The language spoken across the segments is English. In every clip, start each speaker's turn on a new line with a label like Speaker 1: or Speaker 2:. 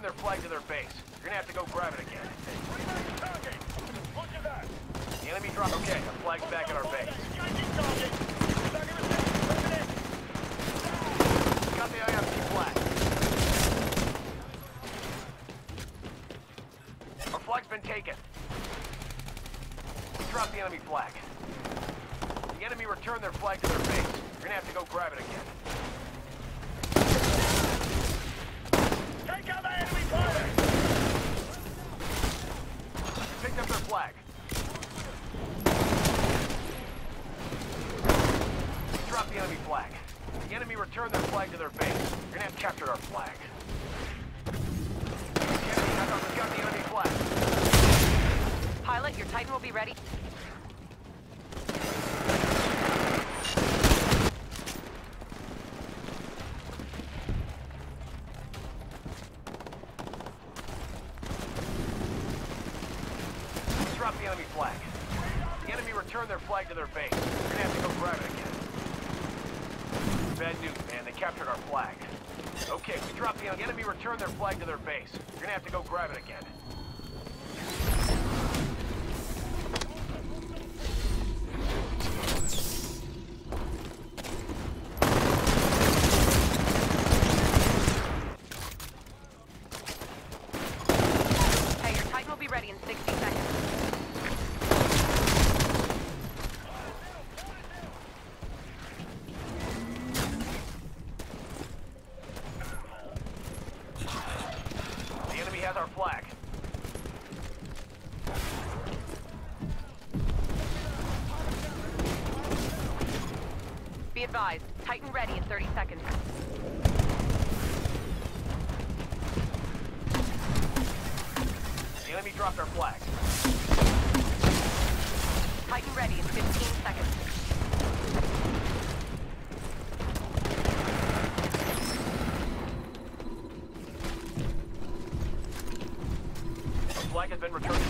Speaker 1: returned their flag to their base. You're gonna have to go grab it again. The enemy dropped. Okay, the flag's back at our base. Got the IMC flag. Our flag's been taken. Drop the enemy flag. The enemy returned their flag to their base. You're gonna have to go grab it again.
Speaker 2: Take out the enemy fire!
Speaker 1: Picked up their flag. Drop the enemy flag. The enemy returned their flag to their base. You're gonna have captured our flag. Enemy has got the enemy flag.
Speaker 3: Pilot, your Titan will be ready.
Speaker 1: Drop the enemy flag. The enemy returned their flag to their base. We're gonna have to go grab it again. Bad news, man. They captured our flag. Okay, we dropped the enemy. enemy returned their flag to their base. You're gonna have to go grab it again.
Speaker 3: Hey, your Titan will be ready in 60 seconds.
Speaker 1: The enemy has our flag.
Speaker 3: Be advised, Titan ready in 30 seconds.
Speaker 1: The enemy dropped our flag.
Speaker 3: Titan ready in 15 seconds.
Speaker 1: Has been returned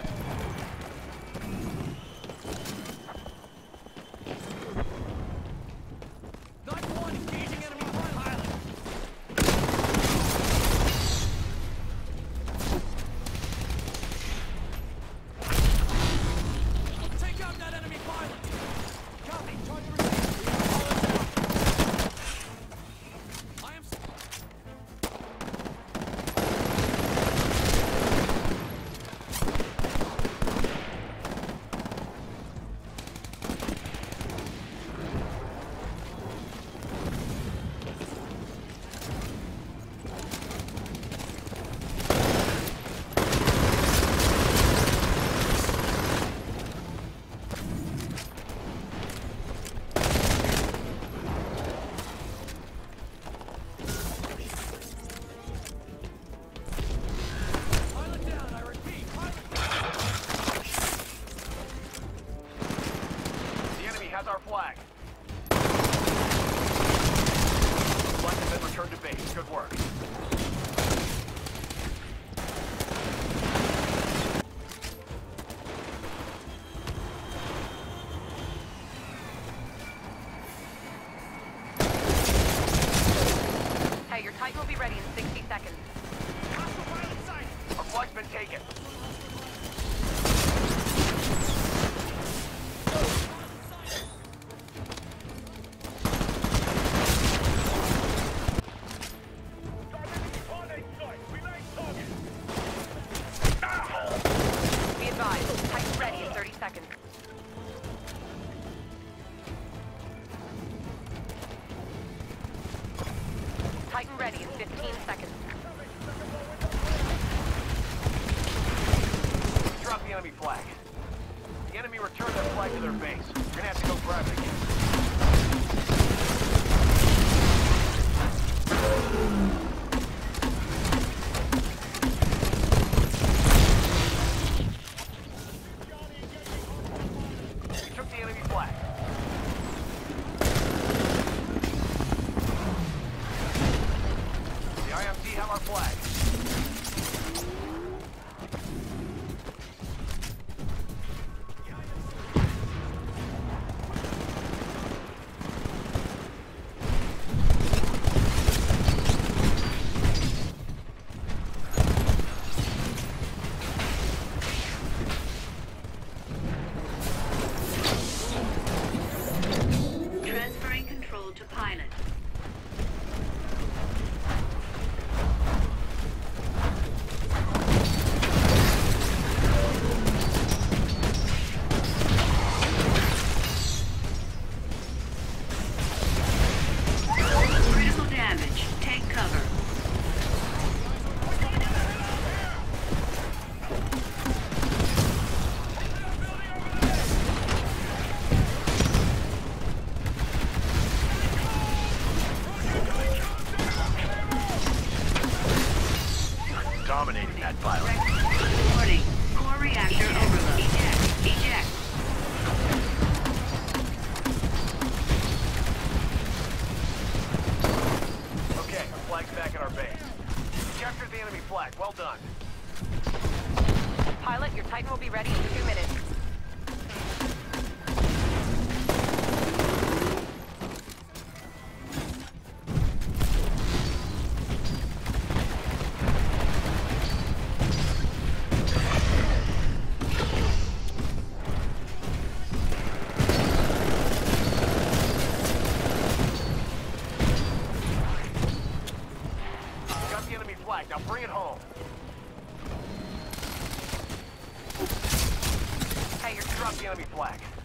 Speaker 3: Ready in 15 seconds.
Speaker 1: Drop the enemy flag. The enemy returned their flag to their base. You're gonna have to go grab it again.
Speaker 3: Titan will be ready in two minutes.
Speaker 1: Got the enemy flag. Now bring it home. Drop the enemy flag.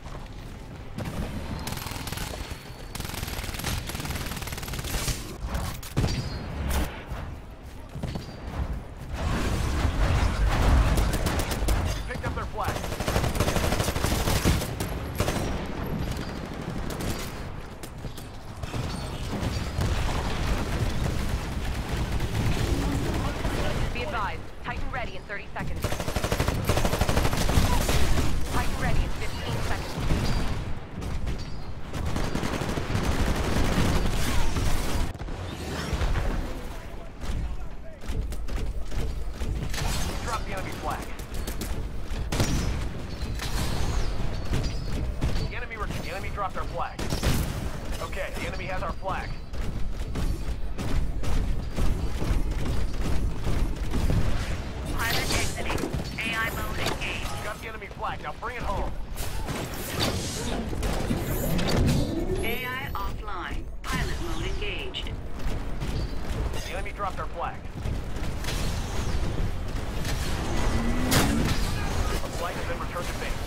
Speaker 1: Flag. Now bring it home.
Speaker 2: AI offline. Pilot mode engaged.
Speaker 1: The enemy dropped our flag. Our flag has been returned to base.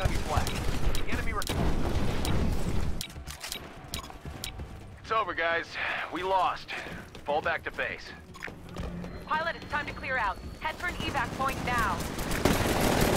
Speaker 1: The enemy It's over, guys. We lost. Fall back to base.
Speaker 3: Pilot, it's time to clear out. Head for an evac point now.